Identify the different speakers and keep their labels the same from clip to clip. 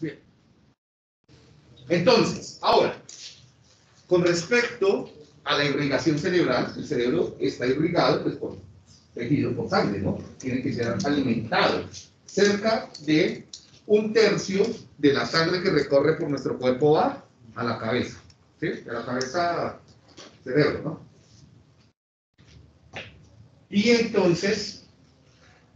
Speaker 1: Bien. Entonces, ahora, con respecto a la irrigación cerebral, el cerebro está irrigado pues, por tejido, por sangre, ¿no? Tiene que ser alimentado. Cerca de un tercio de la sangre que recorre por nuestro cuerpo va a la cabeza, ¿sí? De la cabeza cerebro, ¿no? Y entonces,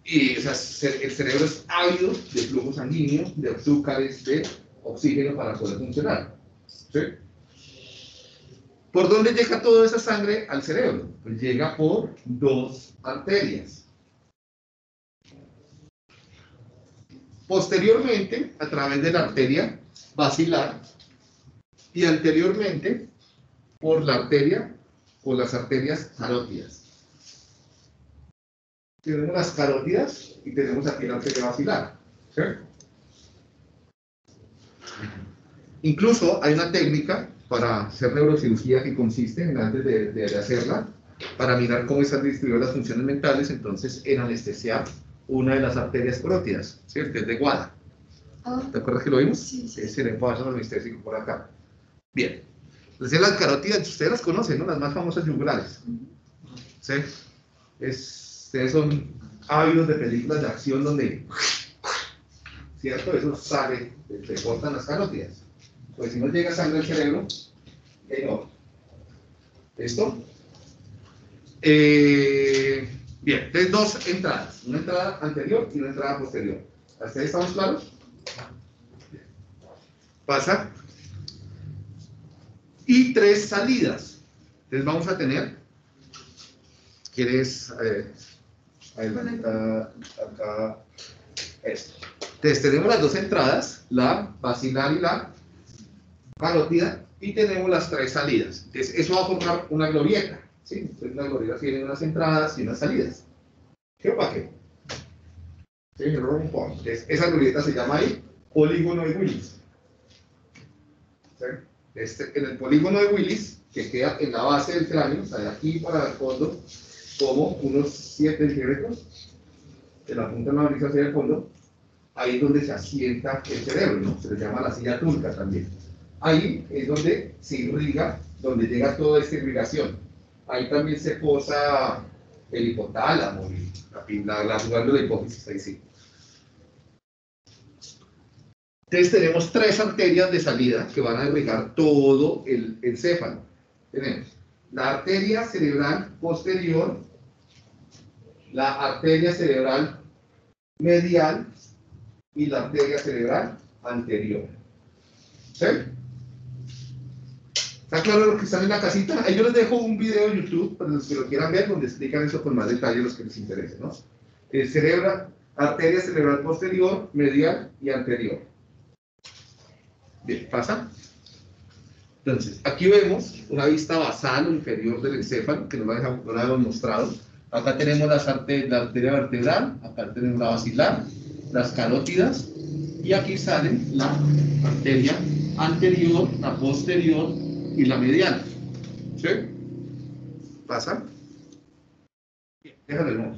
Speaker 1: y, o el cerebro es ávido de flujo sanguíneo, de azúcares, de oxígeno para poder funcionar. ¿sí? ¿Por dónde llega toda esa sangre al cerebro? Pues llega por dos arterias. Posteriormente, a través de la arteria basilar y anteriormente por la arteria o las arterias carótidas. Tenemos las carótidas y tenemos aquí la arteria basilar. ¿sí? Incluso hay una técnica para hacer neurocirugía que consiste en antes de, de hacerla, para mirar cómo están distribuidas las funciones mentales, entonces en anestesiar una de las arterias carótidas, ¿cierto? Es de Guada.
Speaker 2: Ah,
Speaker 1: ¿Te acuerdas que lo vimos?
Speaker 2: Sí, sí.
Speaker 1: Es el paso anestésico por acá. Bien. Entonces las carótidas, ustedes las conocen, ¿no? Las más famosas yugulares. ¿Sí? Es, ustedes son ávidos de películas de acción donde, ¿cierto? Eso sale, se cortan las carótidas. Pues si no llega sangre al cerebro, ¿qué no? ¿Listo? Eh, bien, entonces dos entradas, una entrada anterior y una entrada posterior. ¿Hasta ahí estamos claros? Pasa. Y tres salidas. Entonces vamos a tener, ¿quieres? Eh, adelantar acá esto. Entonces tenemos las dos entradas, la basilar y la carótida, y tenemos las tres salidas. Entonces eso va a formar una glorieta. ¿sí? Entonces la glorieta tiene unas entradas y unas salidas. ¿Qué para qué? Sí. Entonces esa glorieta se llama ahí polígono de Willis. Este, en el polígono de Willis, que queda en la base del cráneo, o sea, de aquí para el fondo, como unos 7 centímetros, de la punta nariz hacia el fondo, ahí es donde se asienta el cerebro, ¿no? Se le llama la silla turca también. Ahí es donde se irriga, donde llega toda esta irrigación. Ahí también se posa el hipotálamo, la, la, la glándula hipófisis, ahí sí. Entonces tenemos tres arterias de salida que van a irrigar todo el encéfalo. Tenemos la arteria cerebral posterior, la arteria cerebral medial y la arteria cerebral anterior. ¿Sí? ¿Está claro lo que están en la casita? Ahí yo les dejo un video en YouTube para los que lo quieran ver, donde explican eso con más detalle los que les interese, ¿no? El cerebro, arteria cerebral posterior, medial y anterior. Bien, ¿pasa? Entonces, aquí vemos una vista basal o inferior del encéfalo, que nos lo dejamos- nos hemos mostrado. Acá tenemos las arte- la arteria vertebral, acá tenemos la basilar, las carótidas, y aquí sale la arteria anterior, la posterior y la medial. ¿Sí? ¿Pasa? Bien, déjame ver.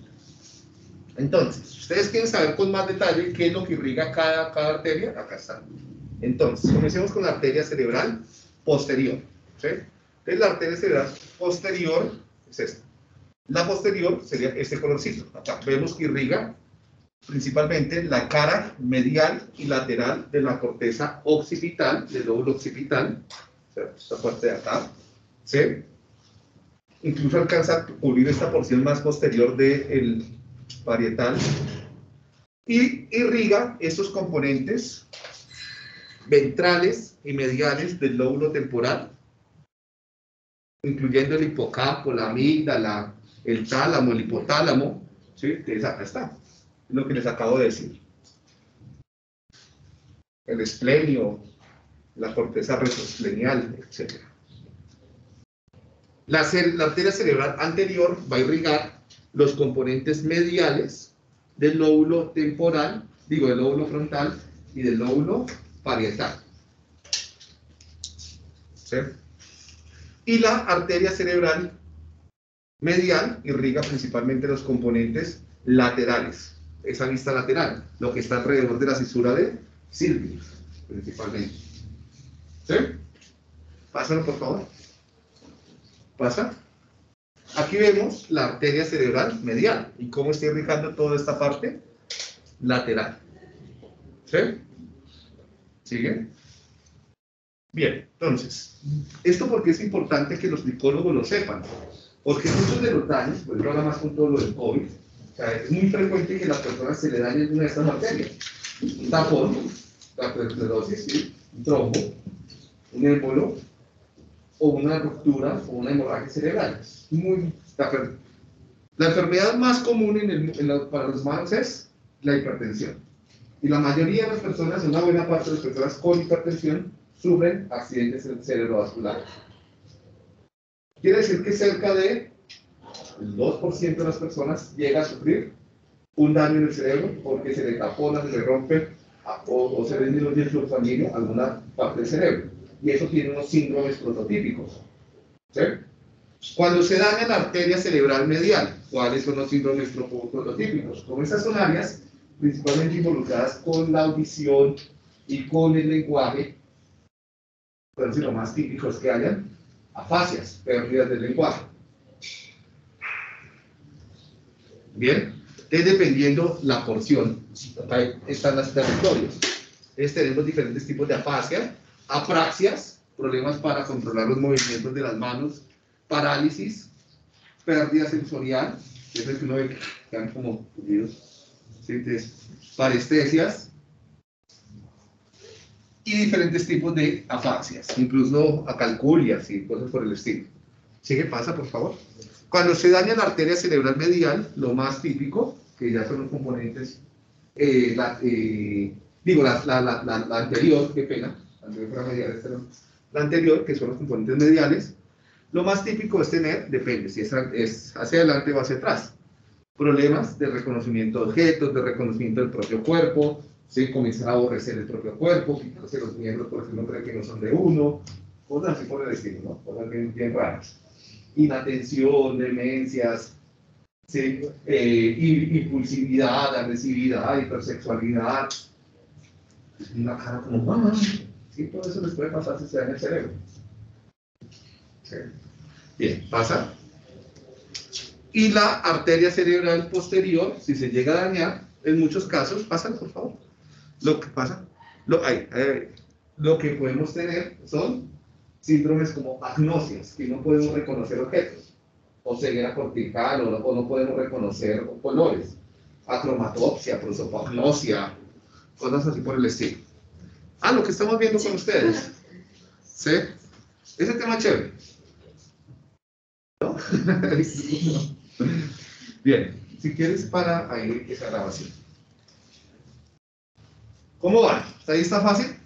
Speaker 1: Entonces, ustedes quieren saber con más detalle qué es lo que irriga cada, cada arteria, acá está. Entonces, comencemos con la arteria cerebral posterior. ¿sí? Entonces, la arteria cerebral posterior es esta. La posterior sería este colorcito. Acá vemos que irriga principalmente la cara medial y lateral de la corteza occipital, del lóbulo occipital, esta parte de acá, ¿sí? Incluso alcanza a cubrir esta porción más posterior del parietal y irriga estos componentes ventrales y mediales del lóbulo temporal, incluyendo el hipocampo, la amígdala, el tálamo, el hipotálamo, ¿sí? Acá está, lo que les acabo de decir. El esplenio, la corteza retroesplenial, etc. La arteria cerebral anterior va a irrigar los componentes mediales del lóbulo temporal, digo, del lóbulo frontal y del lóbulo parietal. ¿Sí? Y la arteria cerebral medial irriga principalmente los componentes laterales, esa vista lateral, lo que está alrededor de la cisura de Silvius. principalmente. ¿Sí? Pásalo, por favor. Pasa. Aquí vemos la arteria cerebral medial y cómo está irrigando toda esta parte lateral. ¿Sí? ¿Sigue? Bien, entonces, esto porque es importante que los psicólogos lo sepan, porque muchos de los daños, pues yo más con todo lo del COVID, es muy frecuente que las personas se le dañe una de estas arterias. Un tapón, la esclerosis, ¿sí? un trombo, un émbolo, o una ruptura o una hemorragia cerebral. Muy, la, la enfermedad más común en el, para los humanos es la hipertensión. Y la mayoría de las personas, una buena parte de las personas con hipertensión, sufren accidentes cerebrovasculares. Quiere decir que cerca de el 2% de las personas llega a sufrir un daño en el cerebro porque se le tapona, se le rompe o, se le disminuye el flujo sanguíneo alguna parte del cerebro. Y eso tiene unos síndromes prototípicos. ¿sí? Cuando se daña la arteria cerebral medial, ¿cuáles son los síndromes prototípicos? Como estas son áreas principalmente involucradas con la audición y con el lenguaje, pero si lo más típicos que hayan, afasias, pérdidas del lenguaje. Bien, es dependiendo la porción, están los territorios. Es, tenemos diferentes tipos de afasia, apraxias, problemas para controlar los movimientos de las manos, parálisis, pérdida sensorial, es el que uno ve que quedan como ¿sí? Parestesias, y diferentes tipos de afaxias, incluso acalculias y cosas por el estilo. ¿Sí qué pasa, por favor? Cuando se daña la arteria cerebral medial, lo más típico, que ya son los componentes, eh, la, eh, digo, la, la, la, anterior, qué pena, la anterior, medial, la anterior, que son los componentes mediales, lo más típico es tener, depende, si es, es hacia adelante o hacia atrás, problemas de reconocimiento de objetos, de reconocimiento del propio cuerpo, ¿sí? comenzar a aborrecer el propio cuerpo, quitarse los miembros por el nombre que no son de uno, cosas así por el estilo, ¿no? cosas bien, bien raras. Inatención, demencias, ¿sí? eh, impulsividad, agresividad, hipersexualidad, una cara como, mamá, ¿sí? todo eso les puede pasar si se da en el cerebro. Bien, pasa. Y la arteria cerebral posterior, si se llega a dañar, en muchos casos, pásalo por favor lo que pasa, lo, lo que podemos tener son síndromes como agnosias, que no podemos reconocer objetos, o ceguera cortical, o, o no podemos reconocer colores, acromatopsia, prosopagnosia, cosas así por el estilo. Ah, lo que estamos viendo con ustedes. ¿Sí? Ese tema chévere. ¿No? Bien, si quieres para ahí esa grabación. ¿Cómo van? ¿Ahí está fácil?